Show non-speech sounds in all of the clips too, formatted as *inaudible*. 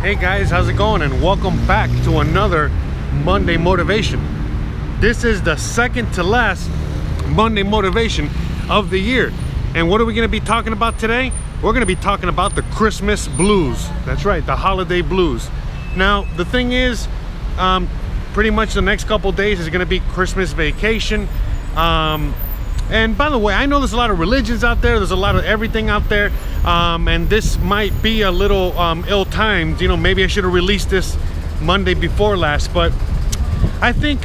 Hey guys, how's it going? And welcome back to another Monday Motivation. This is the second to last Monday Motivation of the year. And what are we going to be talking about today? We're going to be talking about the Christmas blues. That's right, the holiday blues. Now, the thing is, um, pretty much the next couple days is going to be Christmas vacation. Um, and by the way, I know there's a lot of religions out there. There's a lot of everything out there. Um, and this might be a little um, ill-timed. You know, maybe I should have released this Monday before last. But I think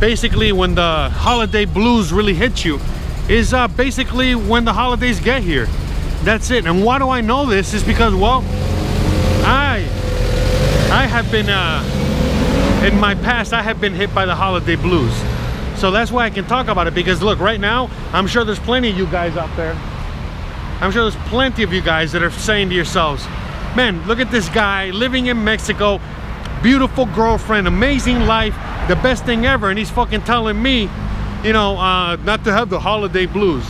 basically when the holiday blues really hit you is uh, basically when the holidays get here. That's it. And why do I know this? Is because, well, I, I have been, uh, in my past, I have been hit by the holiday blues. So that's why I can talk about it because look, right now, I'm sure there's plenty of you guys out there. I'm sure there's plenty of you guys that are saying to yourselves, man, look at this guy living in Mexico, beautiful girlfriend, amazing life, the best thing ever. And he's fucking telling me, you know, uh, not to have the holiday blues.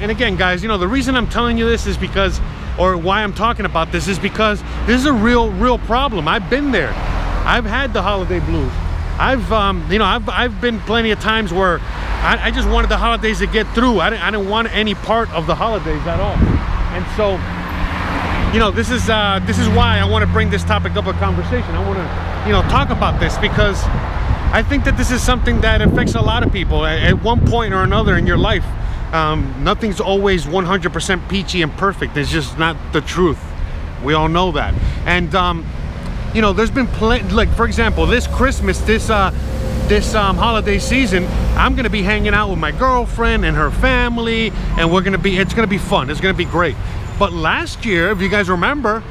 And again, guys, you know, the reason I'm telling you this is because, or why I'm talking about this is because this is a real, real problem. I've been there. I've had the holiday blues. I've, um, you know, I've, I've been plenty of times where I, I just wanted the holidays to get through. I didn't, I didn't want any part of the holidays at all. And so, you know, this is, uh, this is why I want to bring this topic up a conversation. I want to, you know, talk about this because I think that this is something that affects a lot of people at, at one point or another in your life. Um, nothing's always 100% peachy and perfect. It's just not the truth. We all know that. And, um, you know, there's been plenty, like for example, this Christmas, this uh, this um, holiday season, I'm gonna be hanging out with my girlfriend and her family, and we're gonna be, it's gonna be fun, it's gonna be great. But last year, if you guys remember,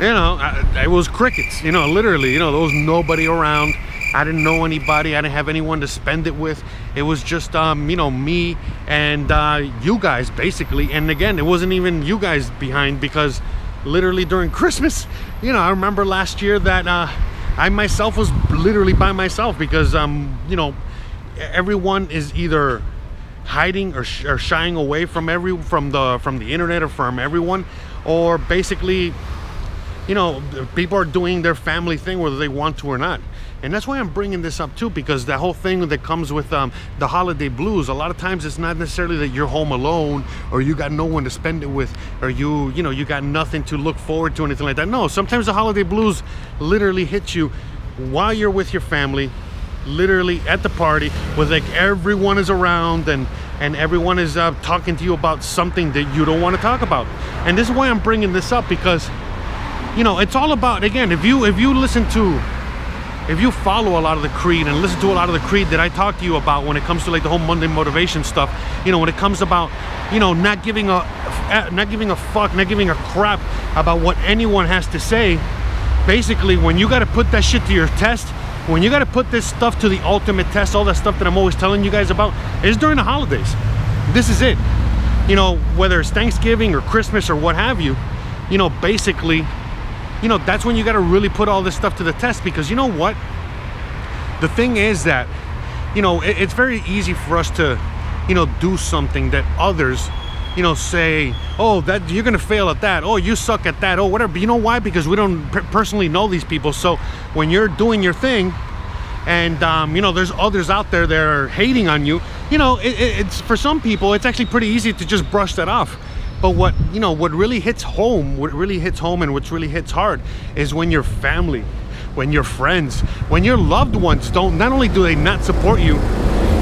you know, I, it was crickets, you know, literally, you know, there was nobody around. I didn't know anybody. I didn't have anyone to spend it with. It was just, um, you know, me and uh, you guys, basically. And again, it wasn't even you guys behind because literally during Christmas, you know, I remember last year that uh, I myself was literally by myself because, um, you know, everyone is either hiding or, sh or shying away from every from the from the internet or from everyone, or basically, you know, people are doing their family thing whether they want to or not. And that's why i'm bringing this up too because the whole thing that comes with um, the holiday blues a lot of times it's not necessarily that you're home alone or you got no one to spend it with or you you know you got nothing to look forward to or anything like that. No sometimes the holiday blues literally hit you while you're with your family literally at the party where like everyone is around and and everyone is uh, talking to you about something that you don't want to talk about. And this is why i'm bringing this up because you know it's all about again if you if you listen to if you follow a lot of the creed and listen to a lot of the creed that I talk to you about when it comes to like the whole Monday motivation stuff, you know, when it comes about, you know, not giving a, eh, not giving a fuck, not giving a crap about what anyone has to say, basically when you got to put that shit to your test, when you got to put this stuff to the ultimate test, all that stuff that I'm always telling you guys about is during the holidays. This is it. You know, whether it's Thanksgiving or Christmas or what have you, you know, basically you know, that's when you got to really put all this stuff to the test because you know what? The thing is that, you know, it, it's very easy for us to, you know, do something that others, you know, say, oh, that you're gonna fail at that. Oh, you suck at that. Oh, whatever. But you know why? Because we don't personally know these people. So when you're doing your thing, and um, you know, there's others out there that are hating on you. You know, it, it's for some people, it's actually pretty easy to just brush that off but what, you know, what really hits home, what really hits home and what really hits hard is when your family, when your friends, when your loved ones don't, not only do they not support you,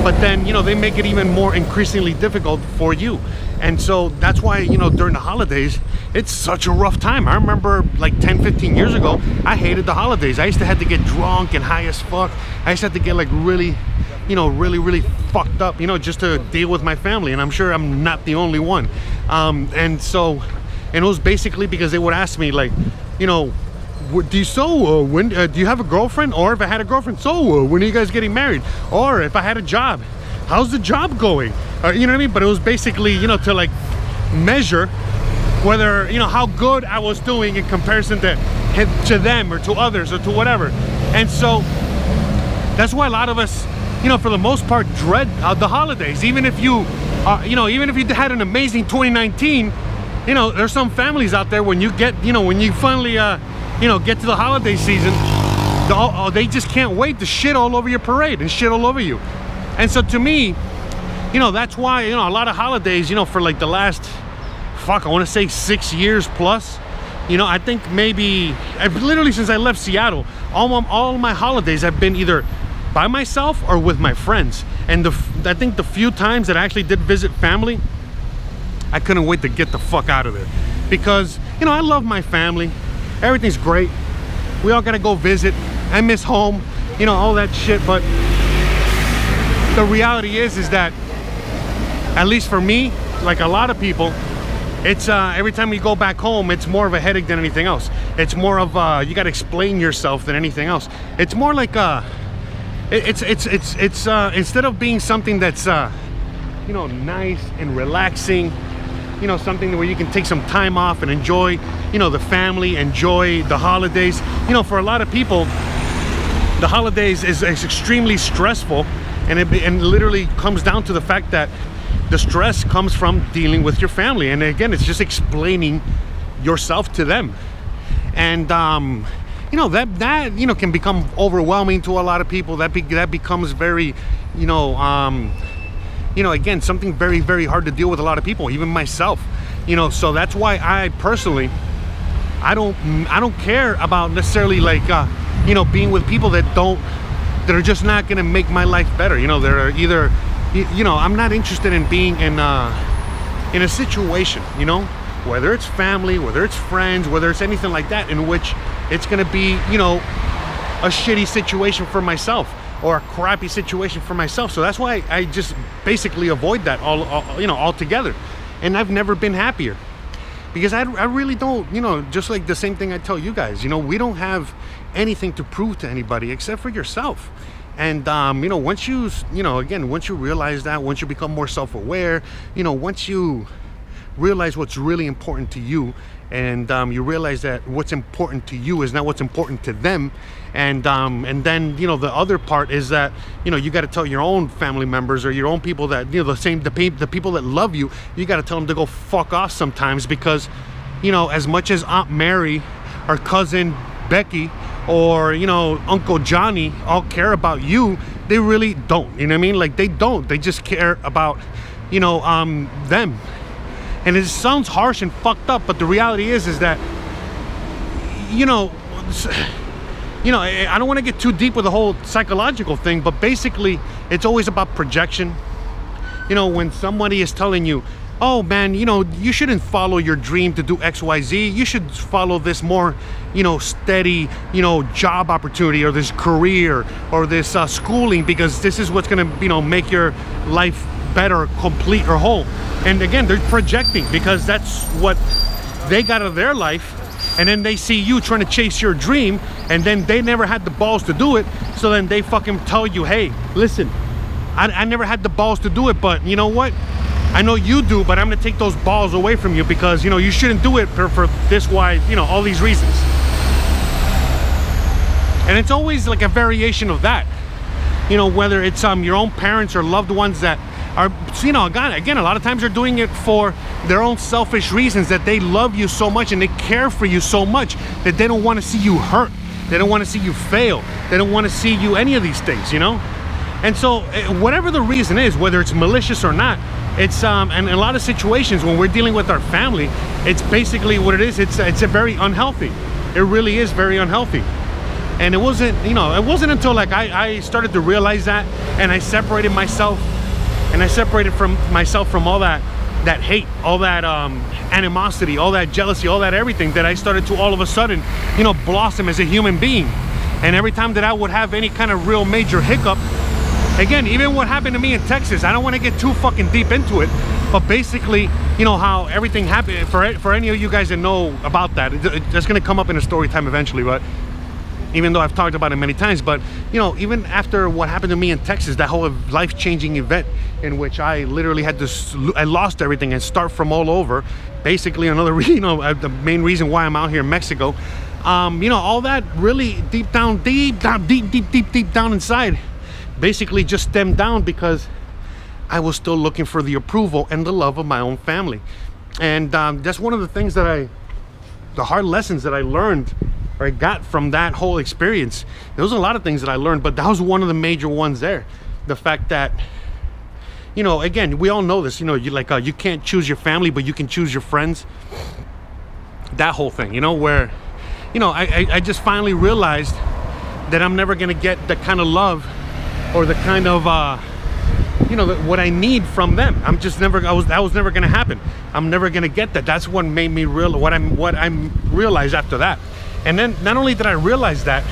but then, you know, they make it even more increasingly difficult for you. And so that's why, you know, during the holidays, it's such a rough time. I remember like 10, 15 years ago, I hated the holidays. I used to have to get drunk and high as fuck. I used to have to get like really you know, really, really fucked up, you know, just to deal with my family. And I'm sure I'm not the only one. Um, and so, and it was basically because they would ask me, like, you know, do you so uh, when uh, do you have a girlfriend or if i had a girlfriend so uh, when are you guys getting married or if i had a job how's the job going uh, you know what i mean but it was basically you know to like measure whether you know how good i was doing in comparison to to them or to others or to whatever and so that's why a lot of us you know, for the most part, dread uh, the holidays. Even if you, uh, you know, even if you had an amazing 2019, you know, there's some families out there when you get, you know, when you finally, uh, you know, get to the holiday season, oh, they just can't wait to shit all over your parade and shit all over you. And so to me, you know, that's why, you know, a lot of holidays, you know, for like the last, fuck, I want to say six years plus, you know, I think maybe, literally since I left Seattle, all my, all my holidays have been either by myself or with my friends. And the, I think the few times that I actually did visit family, I couldn't wait to get the fuck out of there. Because, you know, I love my family. Everything's great. We all gotta go visit. I miss home, you know, all that shit. But the reality is, is that at least for me, like a lot of people, it's uh, every time you go back home, it's more of a headache than anything else. It's more of uh, you got to explain yourself than anything else. It's more like uh, it's it's it's it's uh, instead of being something that's uh, you know nice and relaxing, you know something where you can take some time off and enjoy, you know the family, enjoy the holidays. You know for a lot of people, the holidays is, is extremely stressful, and it and literally comes down to the fact that the stress comes from dealing with your family. And again it's just explaining yourself to them. And um, you know that that you know can become overwhelming to a lot of people. That be, that becomes very you know um, you know again something very very hard to deal with a lot of people even myself. You know so that's why I personally I don't I don't care about necessarily like uh, you know being with people that don't that are just not gonna make my life better. You know they're either you, you know, I'm not interested in being in uh, in a situation, you know, whether it's family, whether it's friends, whether it's anything like that, in which it's gonna be, you know, a shitty situation for myself or a crappy situation for myself. So that's why I just basically avoid that all, all you know, altogether. And I've never been happier because I, I really don't, you know, just like the same thing I tell you guys, you know, we don't have anything to prove to anybody except for yourself and um, you know once you you know again once you realize that once you become more self-aware you know once you realize what's really important to you and um, you realize that what's important to you is not what's important to them. And um, and then you know the other part is that you know you got to tell your own family members or your own people that you know the same the, the people that love you you got to tell them to go fuck off sometimes because you know as much as aunt mary or cousin becky or you know uncle johnny all care about you they really don't you know what i mean? Like they don't they just care about you know um them. And it sounds harsh and fucked up but the reality is is that you know you know i don't want to get too deep with the whole psychological thing but basically it's always about projection. You know when somebody is telling you oh man, you know, you shouldn't follow your dream to do XYZ. You should follow this more, you know, steady, you know, job opportunity or this career or this uh, schooling because this is what's gonna, you know, make your life better, complete or whole. And again, they're projecting because that's what they got out of their life. And then they see you trying to chase your dream and then they never had the balls to do it. So then they fucking tell you, hey, listen, I, I never had the balls to do it, but you know what? I know you do, but I'm gonna take those balls away from you because, you know, you shouldn't do it for, for this, why, you know, all these reasons. And it's always like a variation of that. You know, whether it's um your own parents or loved ones that are, you know, again, again, a lot of times they're doing it for their own selfish reasons that they love you so much and they care for you so much that they don't want to see you hurt. They don't want to see you fail. They don't want to see you any of these things, you know? And so eh, whatever the reason is, whether it's malicious or not, it's um and in a lot of situations when we're dealing with our family it's basically what it is. It's it's a very unhealthy. It really is very unhealthy. And it wasn't you know it wasn't until like I, I started to realize that and I separated myself and I separated from myself from all that that hate all that um animosity all that jealousy all that everything that I started to all of a sudden you know blossom as a human being. And every time that I would have any kind of real major hiccup again even what happened to me in texas i don't want to get too fucking deep into it but basically you know how everything happened for for any of you guys that know about that it, it's going to come up in a story time eventually but even though i've talked about it many times but you know even after what happened to me in texas that whole life-changing event in which i literally had to i lost everything and start from all over basically another *laughs* you know uh, the main reason why i'm out here in mexico um, you know all that really deep down deep down deep deep deep deep down inside basically just stemmed down because I was still looking for the approval and the love of my own family. And um, that's one of the things that I, the hard lessons that I learned or I got from that whole experience. There was a lot of things that I learned, but that was one of the major ones there. The fact that, you know, again, we all know this. You know, you like uh, you can't choose your family, but you can choose your friends. That whole thing, you know, where, you know, I I, I just finally realized that I'm never gonna get the kind of love or the kind of uh, you know what I need from them. I'm just never I was that was never gonna happen. I'm never gonna get that. That's what made me real what I'm what I'm realized after that. And then not only did I realize that,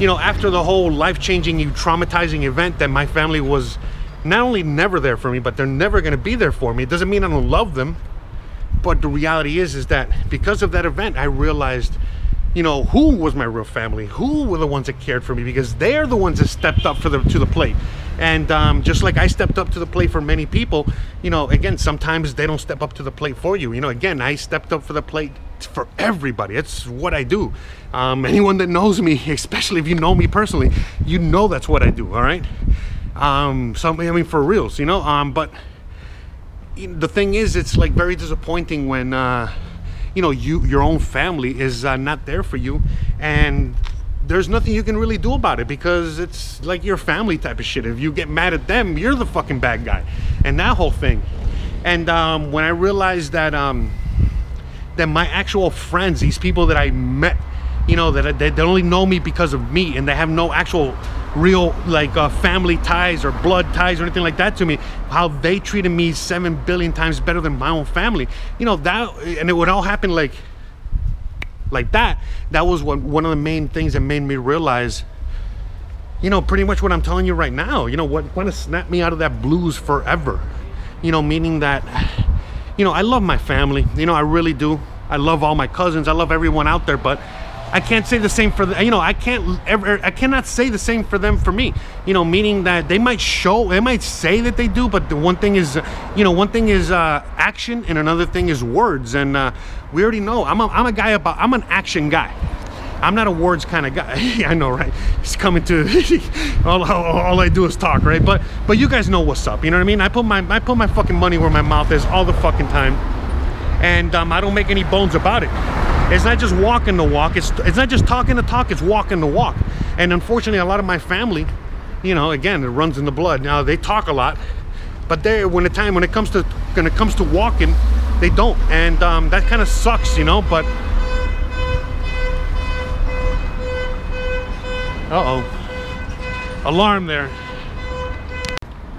you know, after the whole life-changing, traumatizing event that my family was not only never there for me, but they're never gonna be there for me. It doesn't mean I don't love them. But the reality is is that because of that event, I realized you know who was my real family? Who were the ones that cared for me? Because they're the ones that stepped up for the to the plate. And um, just like I stepped up to the plate for many people you know again sometimes they don't step up to the plate for you. You know again I stepped up for the plate for everybody. It's what I do. Um, anyone that knows me *laughs* especially if you know me personally you know that's what I do all right? Um, so I mean for reals you know? Um, but the thing is it's like very disappointing when uh, you know you your own family is uh, not there for you and there's nothing you can really do about it because it's like your family type of shit. If you get mad at them you're the fucking bad guy and that whole thing. And um, when i realized that um, that my actual friends these people that i met you know that they, they only know me because of me and they have no actual real like uh, family ties or blood ties or anything like that to me. How they treated me seven billion times better than my own family. You know that and it would all happen like like that. That was what one of the main things that made me realize you know pretty much what i'm telling you right now. You know what want to snap me out of that blues forever. You know meaning that you know i love my family. You know i really do. I love all my cousins. I love everyone out there but I can't say the same for the, you know I can't ever I cannot say the same for them for me. You know meaning that they might show they might say that they do but the one thing is you know one thing is uh, action and another thing is words. And uh, we already know I'm a, I'm a guy about I'm an action guy. I'm not a words kind of guy. *laughs* I know right? It's coming to *laughs* all, all, all, I do is talk right? But but you guys know what's up you know what I mean? I put my I put my fucking money where my mouth is all the fucking time. And um, I don't make any bones about it it's not just walking the walk it's it's not just talking the talk it's walking the walk. And unfortunately a lot of my family you know again it runs in the blood. Now they talk a lot but they when the time when it comes to when it comes to walking they don't. And um, that kind of sucks you know but uh-oh. Alarm there.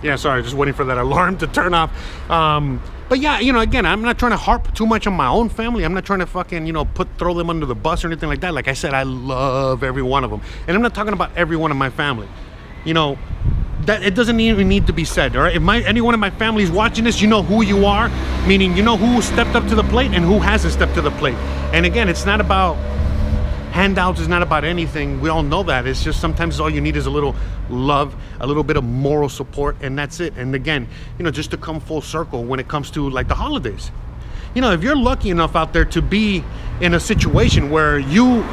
Yeah sorry just waiting for that alarm to turn off. Um, but yeah, you know, again, I'm not trying to harp too much on my own family. I'm not trying to fucking, you know, put throw them under the bus or anything like that. Like I said, I love every one of them. And I'm not talking about every one of my family. You know, that it doesn't even need to be said, all right? If my anyone in my family is watching this, you know who you are, meaning you know who stepped up to the plate and who hasn't stepped to the plate. And again, it's not about handouts is not about anything. We all know that. It's just sometimes all you need is a little love a little bit of moral support and that's it. And again you know just to come full circle when it comes to like the holidays. You know if you're lucky enough out there to be in a situation where you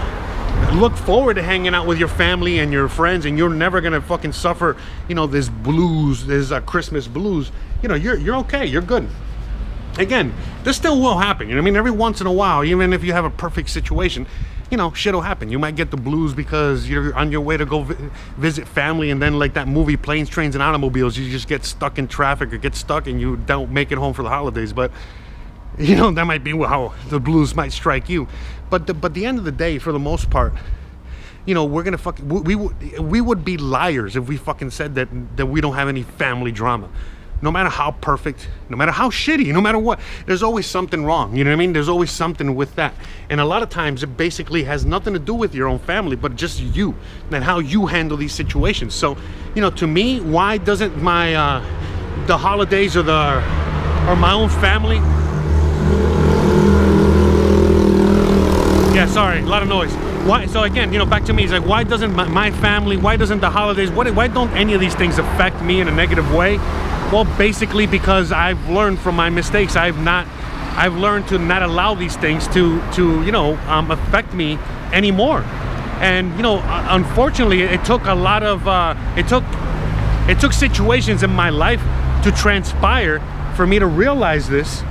look forward to hanging out with your family and your friends and you're never gonna fucking suffer you know this blues this uh, christmas blues you know you're you're okay. You're good. Again this still will happen. You know i mean? Every once in a while even if you have a perfect situation you know, shit'll happen. You might get the blues because you're on your way to go vi visit family, and then like that movie, Planes, Trains, and Automobiles, you just get stuck in traffic or get stuck and you don't make it home for the holidays. But *laughs* you know, that might be how the blues might strike you. But the, but the end of the day, for the most part, you know, we're gonna fucking we, we we would be liars if we fucking said that that we don't have any family drama no matter how perfect, no matter how shitty, no matter what, there's always something wrong. You know what I mean? There's always something with that. And a lot of times it basically has nothing to do with your own family, but just you and how you handle these situations. So, you know, to me, why doesn't my, uh, the holidays or the, or my own family, yeah, sorry, a lot of noise. Why, so again, you know, back to me, it's like, why doesn't my, my family, why doesn't the holidays, why, why don't any of these things affect me in a negative way? Well, basically because I've learned from my mistakes. I've not, I've learned to not allow these things to, to you know, um, affect me anymore. And you know, unfortunately, it took a lot of, uh, it took, it took situations in my life to transpire for me to realize this.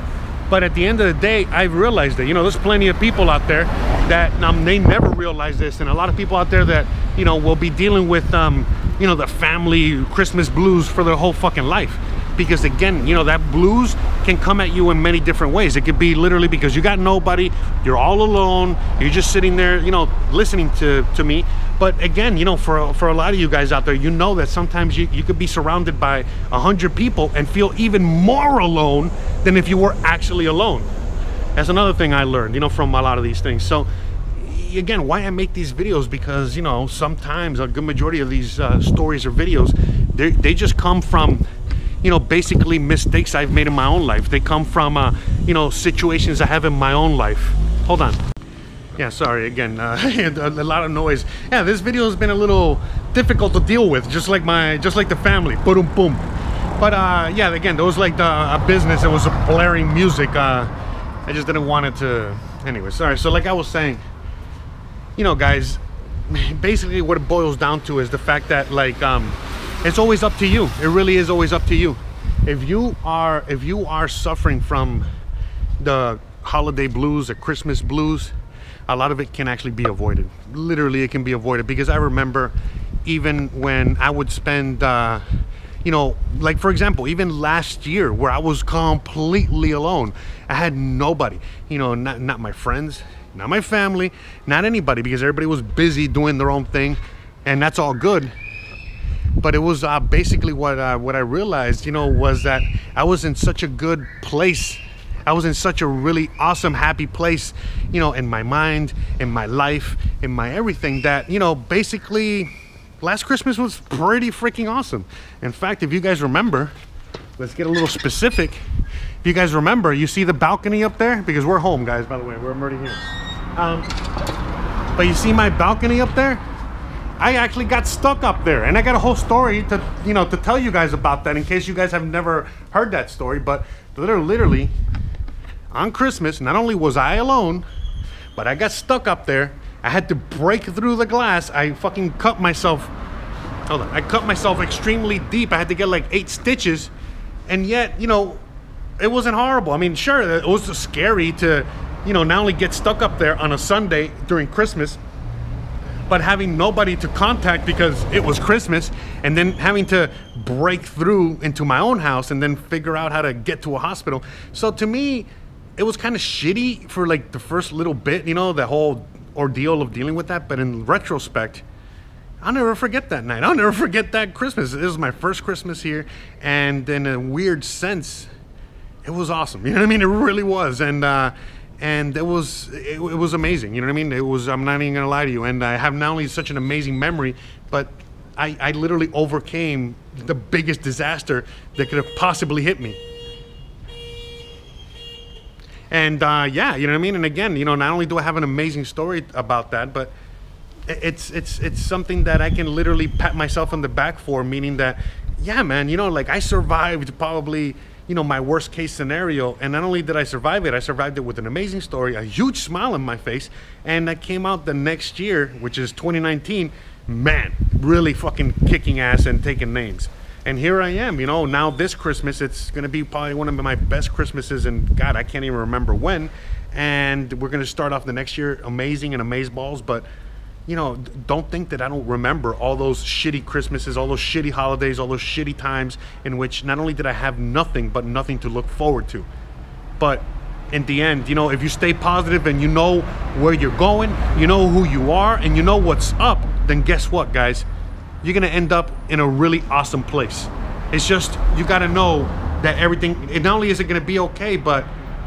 But at the end of the day, I've realized that, you know, there's plenty of people out there that um, they never realize this. And a lot of people out there that, you know, will be dealing with, um, you know, the family Christmas blues for their whole fucking life. Because again you know that blues can come at you in many different ways. It could be literally because you got nobody you're all alone you're just sitting there you know listening to to me. But again you know for for a lot of you guys out there you know that sometimes you, you could be surrounded by a hundred people and feel even more alone than if you were actually alone. That's another thing i learned you know from a lot of these things. So again why i make these videos because you know sometimes a good majority of these uh, stories or videos they, they just come from you know, basically mistakes I've made in my own life. They come from, uh, you know, situations I have in my own life. Hold on. Yeah, sorry again, uh, *laughs* a lot of noise. Yeah, this video has been a little difficult to deal with, just like my, just like the family. Boom, boom. But uh, yeah, again, there was like the, a business. It was a blaring music. Uh, I just didn't want it to. Anyway, sorry. So like I was saying, you know, guys, basically what it boils down to is the fact that like um, it's always up to you. It really is always up to you. If you are if you are suffering from the holiday blues or christmas blues a lot of it can actually be avoided. Literally it can be avoided. Because i remember even when i would spend uh, you know like for example even last year where i was completely alone i had nobody. You know not, not my friends not my family not anybody because everybody was busy doing their own thing and that's all good but it was uh, basically what uh, what I realized, you know, was that I was in such a good place. I was in such a really awesome, happy place, you know, in my mind, in my life, in my everything. That you know, basically, last Christmas was pretty freaking awesome. In fact, if you guys remember, let's get a little specific. If you guys remember, you see the balcony up there because we're home, guys. By the way, we're already here. Um, but you see my balcony up there? I actually got stuck up there, and I got a whole story to you know to tell you guys about that in case you guys have never heard that story. But literally, literally on Christmas, not only was I alone, but I got stuck up there. I had to break through the glass. I fucking cut myself. Hold on, I cut myself extremely deep. I had to get like eight stitches, and yet you know, it wasn't horrible. I mean, sure, it was scary to you know not only get stuck up there on a Sunday during Christmas but having nobody to contact because it was Christmas and then having to break through into my own house and then figure out how to get to a hospital. So to me, it was kind of shitty for like the first little bit, you know, the whole ordeal of dealing with that. But in retrospect, I'll never forget that night. I'll never forget that Christmas. This was my first Christmas here, and in a weird sense, it was awesome. *laughs* You know what I mean? It really was. And uh, and it was it, it, was amazing. You know what I mean? It was. I'm not even gonna lie to you. And I have not only such an amazing memory, but I, I literally overcame the biggest disaster that could have possibly hit me. And uh, yeah, you know what I mean. And again, you know, not only do I have an amazing story about that, but it's it's it's something that I can literally pat myself on the back for. Meaning that, yeah, man, you know, like I survived probably you know, my worst case scenario. And not only did I survive it, I survived it with an amazing story, a huge smile on my face. And I came out the next year, which is 2019, man, really fucking kicking ass and taking names. And here I am, you know, now this Christmas, it's to be probably one of my best Christmases. And God, I can't even remember when. And we're to start off the next year amazing and amaze balls. But you know, don't think that I don't remember all those shitty Christmases, all those shitty holidays, all those shitty times in which not only did I have nothing but nothing to look forward to, but in the end, you know, if you stay positive and you know where you're going, you know who you are, and you know what's up, then guess what, guys? You're gonna end up in a really awesome place. It's just you gotta know that everything. It not only is it gonna be okay, but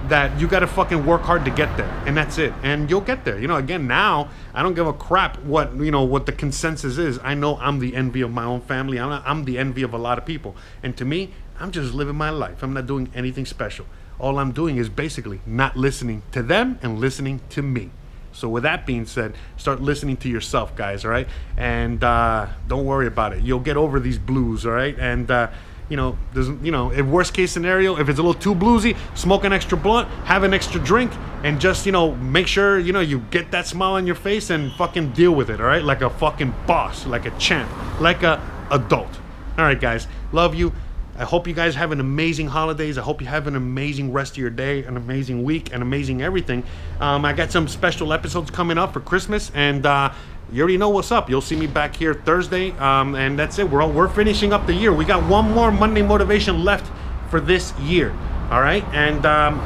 that you got to fucking work hard to get there and that's it and you'll get there. You know again now i don't give a crap what you know what the consensus is. I know i'm the envy of my own family. I'm, not, I'm the envy of a lot of people. And to me i'm just living my life. I'm not doing anything special. All i'm doing is basically not listening to them and listening to me. So with that being said start listening to yourself guys all right? And uh, don't worry about it. You'll get over these blues all right? And uh, you know, there's, you know, if worst case scenario, if it's a little too bluesy, smoke an extra blunt, have an extra drink, and just, you know, make sure, you know, you get that smile on your face and fucking deal with it, all right? Like a fucking boss, like a champ, like a adult. All right, guys, love you. I hope you guys have an amazing holidays. I hope you have an amazing rest of your day, an amazing week, an amazing everything. Um, I got some special episodes coming up for Christmas, and uh, you already know what's up. You'll see me back here Thursday, um, and that's it. We're all, we're finishing up the year. We got one more Monday motivation left for this year. All right, and um,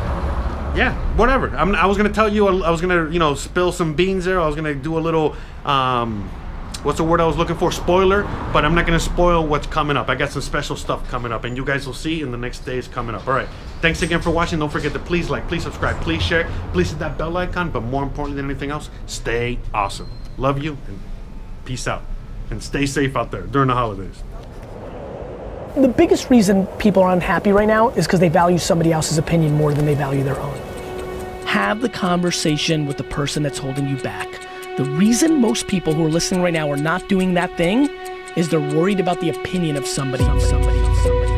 yeah, whatever. I'm, i was gonna tell you. I was gonna you know spill some beans there. I was gonna do a little. Um, what's the word I was looking for? Spoiler, but I'm not gonna spoil what's coming up. I got some special stuff coming up, and you guys will see in the next days coming up. All right. Thanks again for watching. Don't forget to please like, please subscribe, please share, please hit that bell icon. But more importantly than anything else, stay awesome. Love you and peace out. And stay safe out there during the holidays. The biggest reason people are unhappy right now is because they value somebody else's opinion more than they value their own. Have the conversation with the person that's holding you back. The reason most people who are listening right now are not doing that thing is they're worried about the opinion of somebody, somebody, somebody.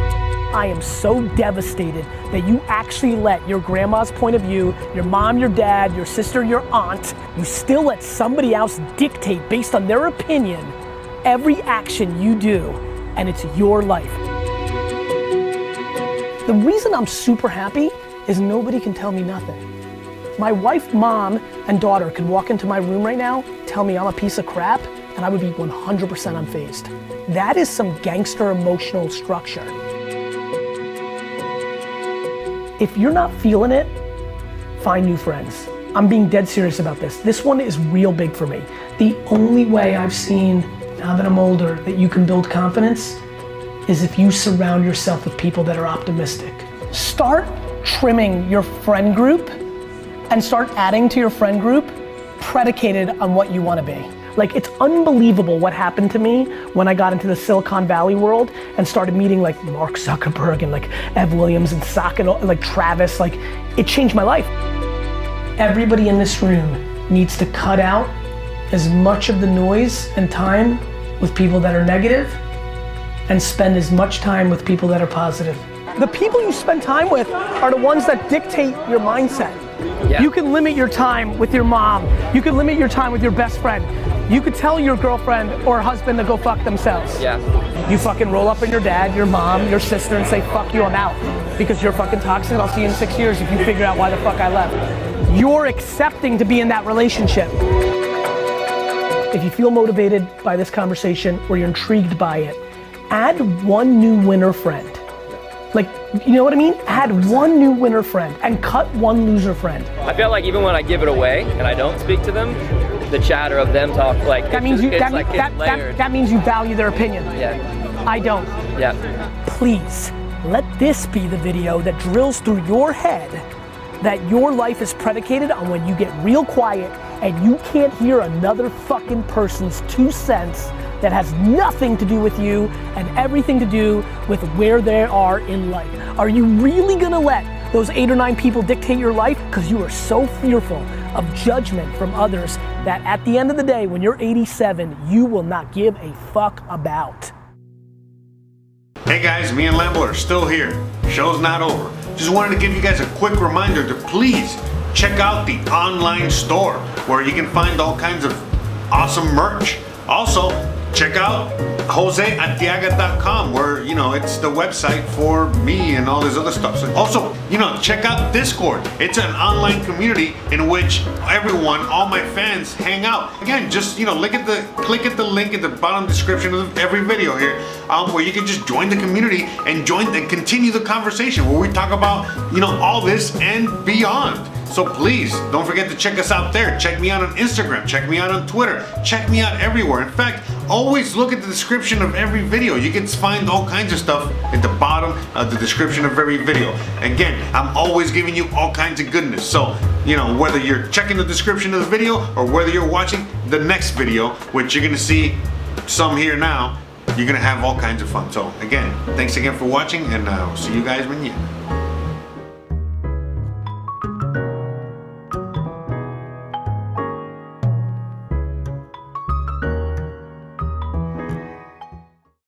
I am so devastated that you actually let your grandma's point of view, your mom, your dad, your sister, your aunt, you still let somebody else dictate based on their opinion every action you do, and it's your life. The reason I'm super happy is nobody can tell me nothing. My wife, mom, and daughter could walk into my room right now, tell me I'm a piece of crap, and I would be 100% unfazed. That is some gangster emotional structure. If you're not feeling it, find new friends. I'm being dead serious about this. This one is real big for me. The only way I've seen, now that I'm older, that you can build confidence is if you surround yourself with people that are optimistic. Start trimming your friend group and start adding to your friend group predicated on what you want to be. Like it's unbelievable what happened to me when I got into the Silicon Valley world and started meeting like Mark Zuckerberg and like Ev Williams and Sock and like Travis. Like it changed my life. Everybody in this room needs to cut out as much of the noise and time with people that are negative and spend as much time with people that are positive. The people you spend time with are the ones that dictate your mindset. Yeah. You can limit your time with your mom. You can limit your time with your best friend. You could tell your girlfriend or husband to go fuck themselves. Yeah. You fucking roll up on your dad, your mom, your sister and say, fuck you, I'm out. Because you're fucking toxic, I'll see you in six years if you figure out why the fuck I left. You're accepting to be in that relationship. If you feel motivated by this conversation or you're intrigued by it, add one new winner friend. Like, you know what I mean? Add one new winner friend and cut one loser friend. I feel like even when I give it away and I don't speak to them, the chatter of them talk like that means you that, like that, that, that means you value their opinion. Yeah. I don't. Yeah. Please let this be the video that drills through your head that your life is predicated on when you get real quiet and you can't hear another fucking person's two cents that has nothing to do with you and everything to do with where they are in life. Are you really gonna let those eight or nine people dictate your life because you are so fearful of judgment from others that at the end of the day, when you're 87, you will not give a fuck about. Hey guys, me and Lambo are still here. Show's not over. Just wanted to give you guys a quick reminder to please check out the online store where you can find all kinds of awesome merch. Also, check out josearteaga.com where you know it's the website for me and all this other stuff. So also you know check out discord. It's an online community in which everyone all my fans hang out. Again just you know look at the click at the link at the bottom description of every video here um, where you can just join the community and join and continue the conversation where we talk about you know all this and beyond so please don't forget to check us out there. Check me out on Instagram. Check me out on Twitter. Check me out everywhere. In fact, always look at the description of every video. You can find all kinds of stuff at the bottom of the description of every video. Again, I'm always giving you all kinds of goodness. So, you know, whether you're checking the description of the video or whether you're watching the next video, which you're gonna see some here now, you're gonna have all kinds of fun. So again, thanks again for watching and uh, will see you guys when you